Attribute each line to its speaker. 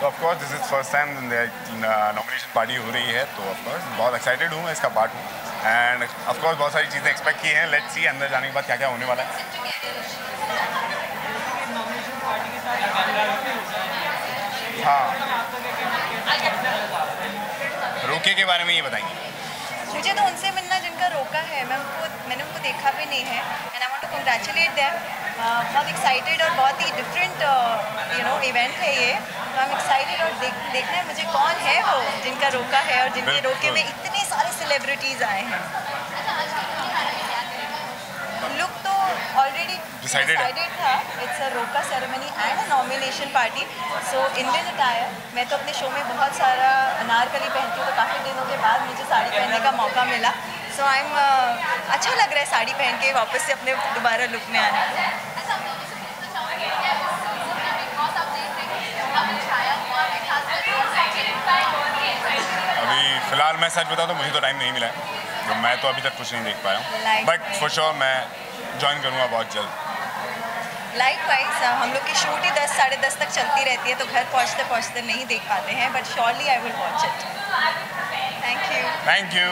Speaker 1: तो of course this is first time nomination party हो रही है तो ऑफ़ कोर्स बहुत एक्साइटेड हूँ इसका पार्ट हूँ। एंड ऑफ़ कोर्स बहुत सारी चीज़ें एक्सपेक्ट की हैं। लेट्स सी अंदर जाने के बाद क्या क्या होने वाला है। हाँ। रोके के बारे में ये बताएँगे
Speaker 2: मुझे तो उनसे मिलना, जिनका रोका है, मैं उनको, मैंने उनको देखा भी नहीं है। वांट टू कंग्रेचुलेट देम बहुत एक्साइटेड और बहुत ही डिफरेंट यू नो इवेंट है ये. तो एम एक्साइटेड और देख, देखना है मुझे कौन है वो जिनका रोका है और जिनके रोके में इतने सारे सेलिब्रिटीज़ आए हैं। लुक तो ऑलरेडी
Speaker 1: Decided
Speaker 2: डिसाइडेड था। It's a roka ceremony and a nomination party so Indian attire मैं तो अपने शो में बहुत सारा अनारकली पहनती हूँ तो काफ़ी दिनों के बाद मुझे साड़ी पहनने का मौका मिला। सो आई एम अच्छा लग रहा है साड़ी पहन के वापस से अपने दोबारा लुक में आने
Speaker 1: अभी फ़िलहाल मैं सच बताऊँ तो मुझे तो टाइम नहीं मिला है। तो मैं तो अभी तक कुछ नहीं देख पाया हूँ। बट फॉर श्योर मैं ज्वाइन करूँगा बहुत जल्द।
Speaker 2: लाइक वाइज हम लोग की शूट ही दस साढ़े दस तक चलती रहती है तो घर पहुँचते पहुँचते नहीं देख पाते हैं but surely I will watch it thank you
Speaker 1: thank you